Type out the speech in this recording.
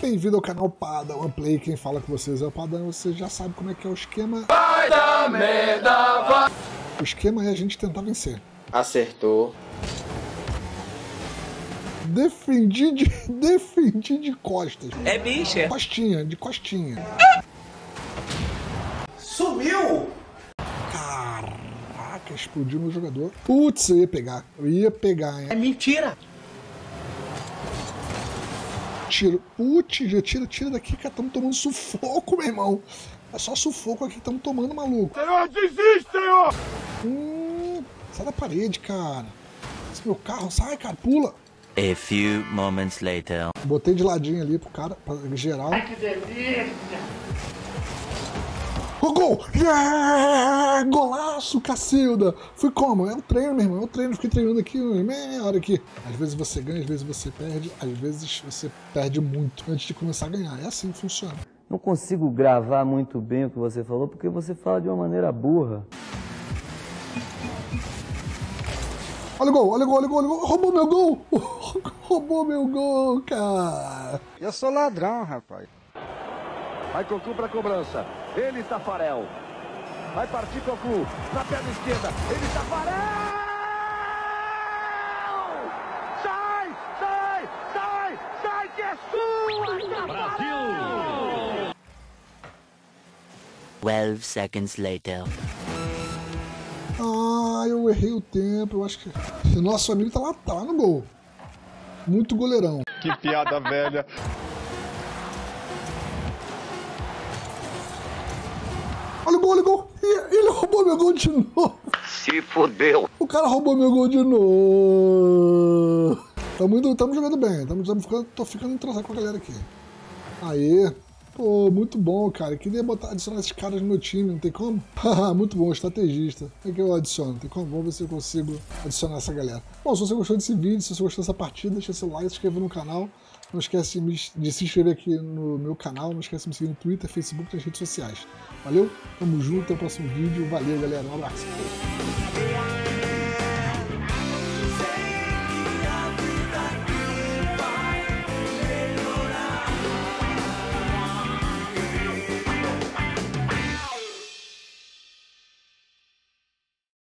Bem-vindo ao canal Padawan Play. Quem fala com vocês é o Padawan. Você já sabe como é que é o esquema. Vai dar merda, vai. O esquema é a gente tentar vencer. Acertou. Defendi de, defendi de costas. É bicha. Costinha, de costinha. Sumiu! Caraca, explodiu no jogador. Putz, eu ia pegar. Eu ia pegar, hein? É mentira. Tiro. Putz, já tira, tira daqui, cara. Estamos tomando sufoco, meu irmão. É só sufoco aqui que estamos tomando, maluco. Senhor, desiste, senhor! Hum, sai da parede, cara. Esse meu carro, sai, cara, pula. A few moments later. Botei de ladinho ali pro cara, pra geral. Que delícia! O gol! Yeah! Golaço, Cacilda! Fui como? É um treino, meu irmão. É um treino. Fiquei treinando aqui meia hora aqui. Às vezes você ganha, às vezes você perde, às vezes você perde muito antes de começar a ganhar. É assim que funciona. Não consigo gravar muito bem o que você falou, porque você fala de uma maneira burra. Olha o gol, olha o gol, olha o gol, olha o gol. Roubou meu gol! Roubou meu gol, cara! Eu sou ladrão, rapaz. Vai Cocu pra cobrança. Ele, Tafarel. Vai partir Cocu. Na perna esquerda. Ele, Tafarel! Sai, sai, sai, sai, que é sua, Brasil! 12 seconds later. Ah, eu errei o tempo. Eu acho que. Nosso amigo tá lá, tá lá no gol. Muito goleirão. Que piada velha. Olha o gol, olha o gol. Ele roubou meu gol de novo. Se fodeu. O cara roubou meu gol de novo. Tamo, indo, tamo jogando bem. Tamo, tamo ficando, tô ficando entrosado com a galera aqui. Aê. Pô, muito bom, cara. Queria botar, adicionar esses caras no meu time, não tem como? Haha, muito bom, estrategista. É que eu adiciono? Tem como? Vamos ver se eu consigo adicionar essa galera. Bom, se você gostou desse vídeo, se você gostou dessa partida, deixa seu like, se inscreva no canal. Não esquece de se inscrever aqui no meu canal. Não esquece de me seguir no Twitter, Facebook e nas redes sociais. Valeu? Tamo junto, até o próximo vídeo. Valeu, galera. Um abraço.